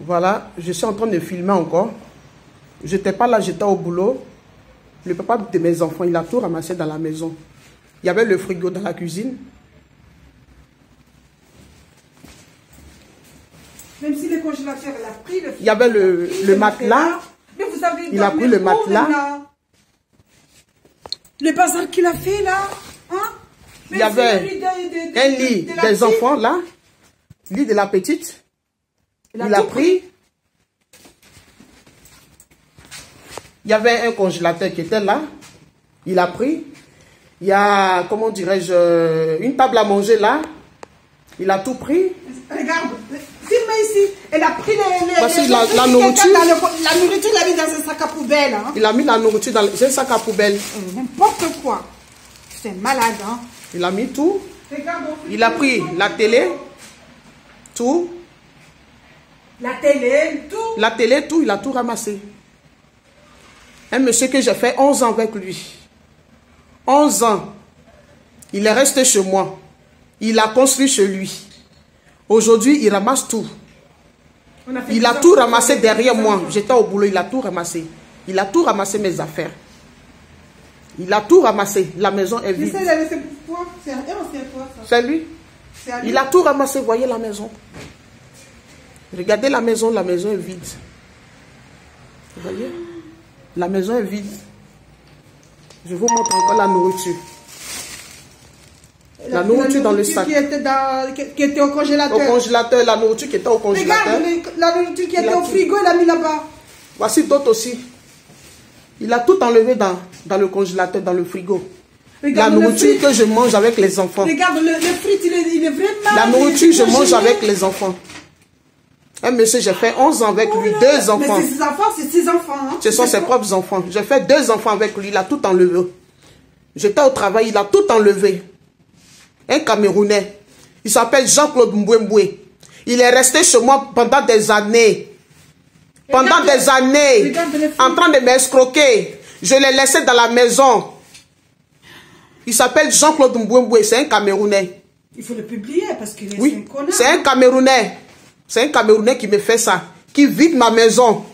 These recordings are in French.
Voilà, je suis en train de filmer encore. Je n'étais pas là, j'étais au boulot. Le papa de mes enfants, il a tout ramassé dans la maison. Il y avait le frigo dans la cuisine. Même si le congélateur, il a pris le Il y avait le, le matelas. Mais vous avez Il a pris le matelas. là Le bazar qu'il a fait là hein? Il y avait le lit de- de- de- un lit des petite, enfants là. Lit de la petite. Il a Il a tout pris. Il y avait un congélateur qui était là. Il a pris. Il y a, comment dirais-je, euh, une table à manger là. Il a tout pris. Regarde, filme ici. Elle a pris les, les, Voici les la- la nourriture. le- la nourriture, il a mis dans un sac à poubelle. Hein. Il a mis la nourriture dans un sac à poubelle. Euh, N'importe quoi. C'est malade. Hein. Il a mis tout. Regarde, Il a pris la télé. Tout. La télé, tout. La télé, tout. Il a tout ramassé. Un monsieur que j'ai fait 11 ans avec lui. 11 ans. Il est resté chez moi. Il a construit chez lui. Aujourd'hui, il ramasse tout. A Il a tout ramassé derrière moi. J'étais au boulot, il a tout ramassé. Il a tout ramassé mes affaires. Il a tout ramassé. La maison est vide. C'est lui. Il a tout ramassé. Voyez la maison. Regardez la maison. La maison est vide. Vous voyez? La maison est vide. Je vous montre encore la nourriture. La nourriture dans le sac. Qui était, dans, qui, qui était au congélateur. Au congélateur, la nourriture qui était au congélateur. Regarde, la nourriture qui Il était au frigo, il a mis là-bas. Voici d'autres aussi. Il a tout enlevé dans, dans le congélateur, dans le frigo. Regarde la nourriture que je mange avec les enfants. Regarde, le, le frites, il est, il est vraiment... La nourriture, je il est mange avec les enfants. Un monsieur, j'ai fait 11 ans avec Oh lui, là deux enfants. Mais c'est ses enfants, c'est ses enfants. Hein. Ce sont ses propres enfants. J'ai fait deux enfants avec lui, il a tout enlevé. J'étais au travail, il a tout enlevé. Un Camerounais. Il s'appelle Jean-Claude Mbouemboué. Il est resté chez moi pendant des années. Pendant Regarde- des années. regarde. En train de m'escroquer. Je l'ai laissé dans la maison. Il s'appelle Jean-Claude Mbouemboué. C'est un Camerounais. Il faut le publier parce qu'il est Oui, c'est un Camerounais. C'est un Camerounais qui me fait ça. Qui vide ma maison.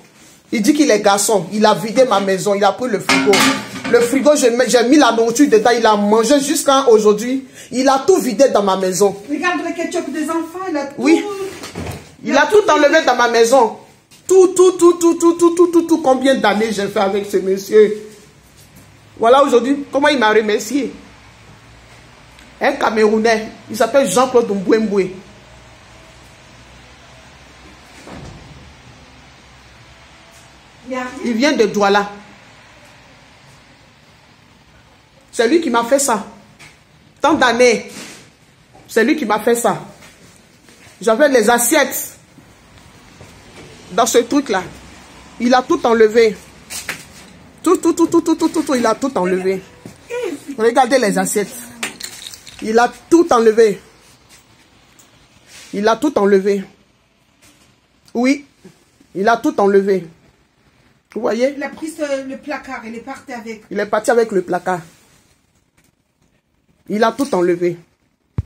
Il dit qu'il est garçon. Il a vidé ma maison. Il a pris le frigo. Le frigo, j'ai mis la nourriture dedans. Il a mangé jusqu'à aujourd'hui. Il a tout vidé dans ma maison. Regarde le ketchup des enfants, il a tout... Oui. Il a tout enlevé dans ma maison. Tout, tout, tout, tout, tout, tout, tout, tout, tout. Combien d'années j'ai fait avec ce monsieur? Voilà aujourd'hui comment il m'a remercié. Un Camerounais. Il s'appelle Jean-Claude Mbouemboué. Il y a rien. Il vient de Douala. C'est lui qui m'a fait ça. Tant d'années. C'est lui qui m'a fait ça. J'avais les assiettes dans ce truc-là. Il a tout enlevé. Tout, tout, tout, tout, tout, tout, tout, tout, il a tout enlevé. Regardez les assiettes. Il a tout enlevé. Il a tout enlevé. Oui, il a tout enlevé. Vous voyez Il a pris ce- le placard, il est parti avec. Il est parti avec le placard. Il a tout enlevé.